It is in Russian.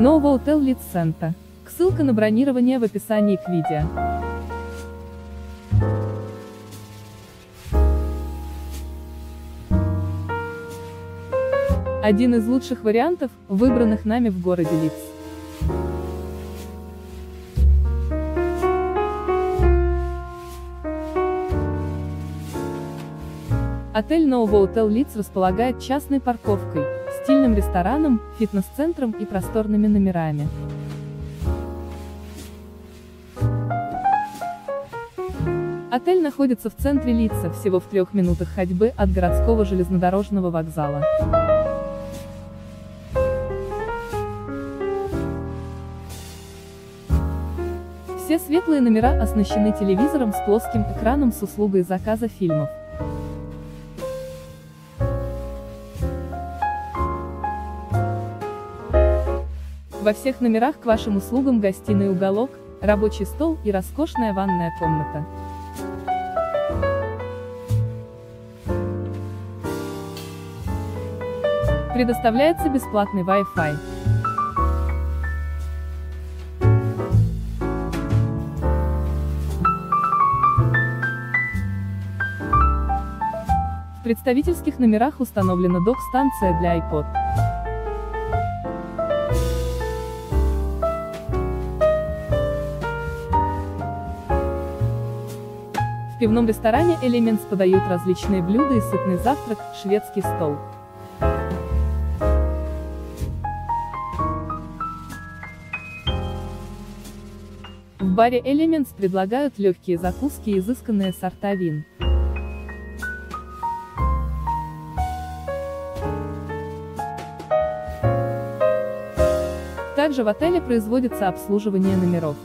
Novotel Lead Center. Ссылка на бронирование в описании к видео. Один из лучших вариантов, выбранных нами в городе Лидс. Отель Novotel Leeds располагает частной парковкой, стильным рестораном, фитнес-центром и просторными номерами. Отель находится в центре Лидса, всего в трех минутах ходьбы от городского железнодорожного вокзала. Все светлые номера оснащены телевизором с плоским экраном с услугой заказа фильмов. Во всех номерах к вашим услугам гостиный уголок, рабочий стол и роскошная ванная комната. Предоставляется бесплатный Wi-Fi. В представительских номерах установлена док-станция для iPod. Пивном ресторане Elements подают различные блюда и сытный завтрак, шведский стол. В баре Elements предлагают легкие закуски и изысканные сорта вин. Также в отеле производится обслуживание номеров.